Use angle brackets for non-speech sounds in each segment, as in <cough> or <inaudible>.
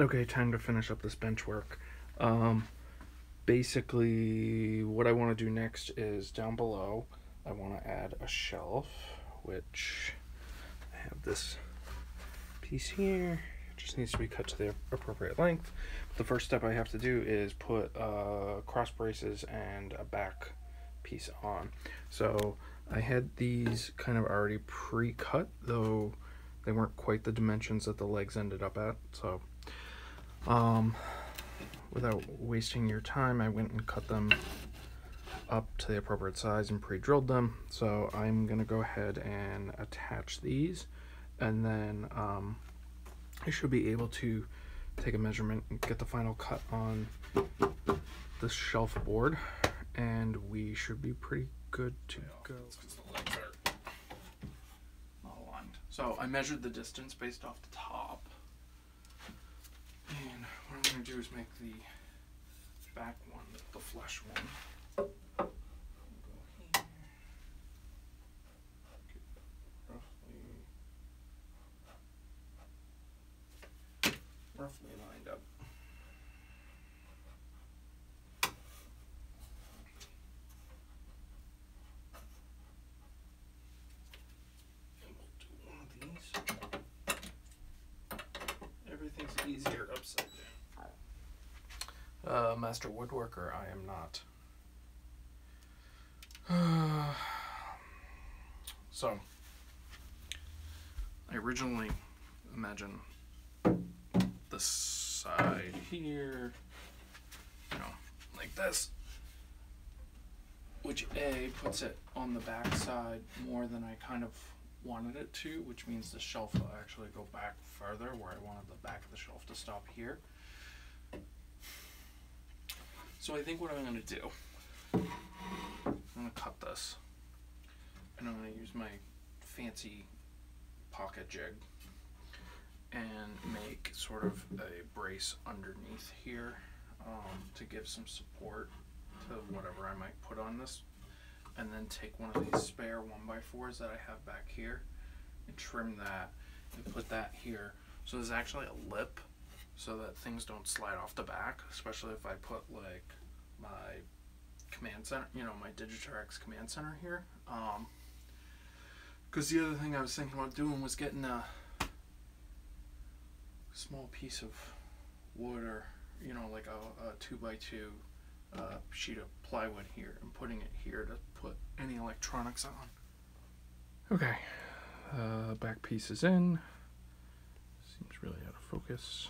Okay, time to finish up this bench work. Um, basically, what I want to do next is down below, I want to add a shelf, which I have this piece here. It just needs to be cut to the appropriate length. The first step I have to do is put uh, cross braces and a back piece on. So I had these kind of already pre-cut, though they weren't quite the dimensions that the legs ended up at. So um, without wasting your time, I went and cut them up to the appropriate size and pre-drilled them. So I'm gonna go ahead and attach these and then um, I should be able to take a measurement and get the final cut on the shelf board and we should be pretty good to go. So I measured the distance based off the top. And what I'm going to do is make the back one the flesh one. roughly up. And we'll do one of these. Everything's easier upside down. Uh, master woodworker, I am not. <sighs> so, I originally imagine the side here, you know, like this. Which A puts it on the back side more than I kind of wanted it to, which means the shelf will actually go back further where I wanted the back of the shelf to stop here. So I think what I'm gonna do, I'm gonna cut this and I'm gonna use my fancy pocket jig and make sort of a brace underneath here um, to give some support to whatever I might put on this. And then take one of these spare 1x4s that I have back here and trim that and put that here. So there's actually a lip so that things don't slide off the back especially if I put like my command center you know my Digitrax command center here because um, the other thing I was thinking about doing was getting a small piece of wood or you know like a, a two by two uh, sheet of plywood here and putting it here to put any electronics on. Okay, uh, back piece is in. Seems really out of focus.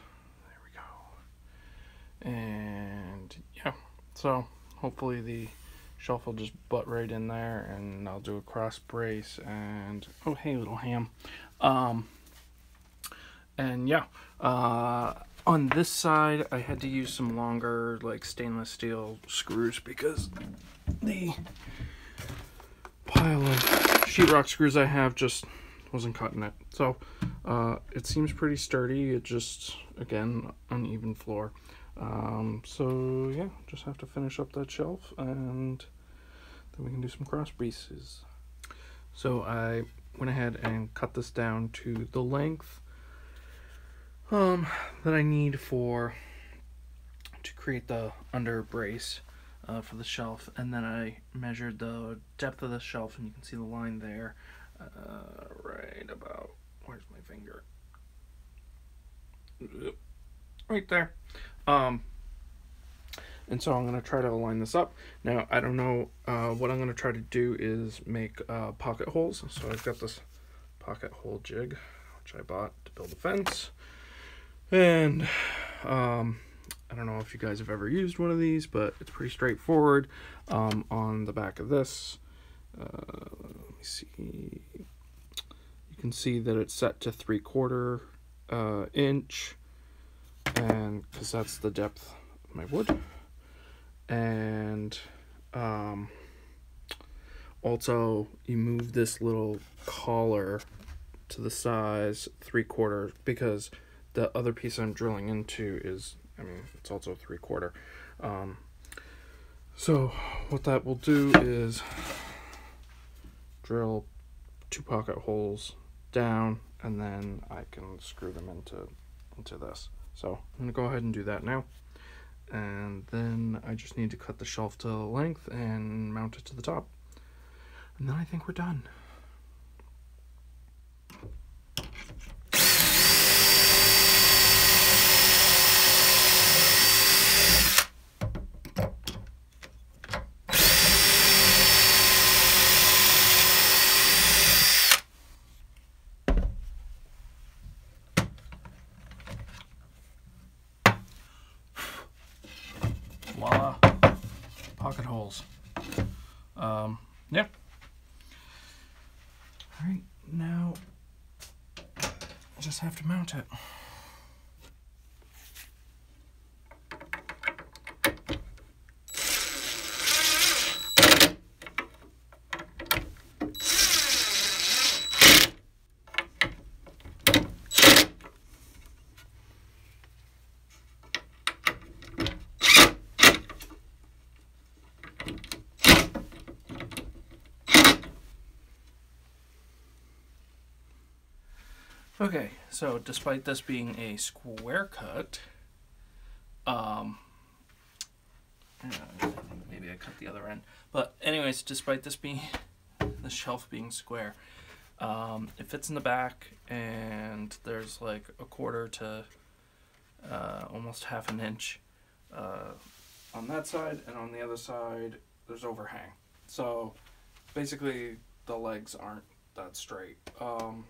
And yeah, so hopefully the shelf will just butt right in there and I'll do a cross brace and oh hey little ham. Um, and yeah, uh, on this side, I had to use some longer, like stainless steel screws because the pile of sheetrock screws I have just wasn't cutting it. So uh, it seems pretty sturdy. It just, again, uneven floor. Um, so yeah, just have to finish up that shelf and then we can do some cross braces. So I went ahead and cut this down to the length um, that I need for to create the under brace uh, for the shelf. And then I measured the depth of the shelf and you can see the line there uh, right about where's my finger? Right there um, and so I'm going to try to align this up. Now I don't know uh, what I'm going to try to do is make uh, pocket holes. So I've got this pocket hole jig which I bought to build a fence. And um, I don't know if you guys have ever used one of these, but it's pretty straightforward. Um, on the back of this, uh, let me see, you can see that it's set to three quarter uh, inch, and because that's the depth of my wood. And um, also, you move this little collar to the size three quarter because the other piece I'm drilling into is, I mean, it's also three quarter. Um, so what that will do is drill two pocket holes down and then I can screw them into into this. So I'm gonna go ahead and do that now. And then I just need to cut the shelf to length and mount it to the top. And then I think we're done. Holes. Um yep all right now I just have to mount it Okay, so despite this being a square cut, um, uh, maybe I cut the other end. But anyways, despite this being <laughs> the shelf being square, um, it fits in the back, and there's like a quarter to uh, almost half an inch uh, on that side, and on the other side there's overhang. So basically, the legs aren't that straight. Um,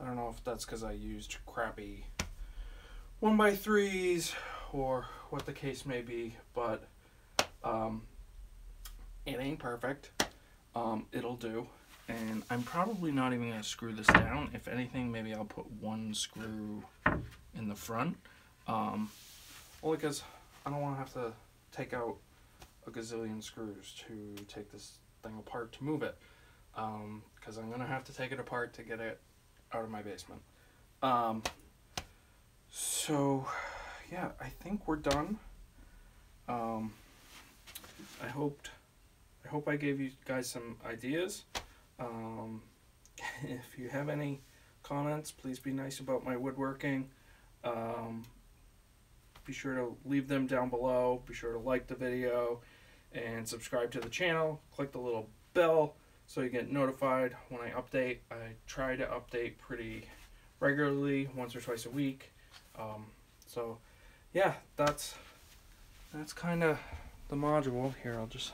I don't know if that's because I used crappy one by threes or what the case may be, but um, it ain't perfect. Um, it'll do. And I'm probably not even going to screw this down. If anything, maybe I'll put one screw in the front. Um, only because I don't want to have to take out a gazillion screws to take this thing apart to move it. Because um, I'm going to have to take it apart to get it out of my basement. Um, so, yeah, I think we're done. Um, I hoped, I hope I gave you guys some ideas. Um, <laughs> if you have any comments, please be nice about my woodworking. Um, be sure to leave them down below. Be sure to like the video and subscribe to the channel. Click the little bell so you get notified when I update. I try to update pretty regularly, once or twice a week. Um, so yeah, that's that's kind of the module. Here, I'll just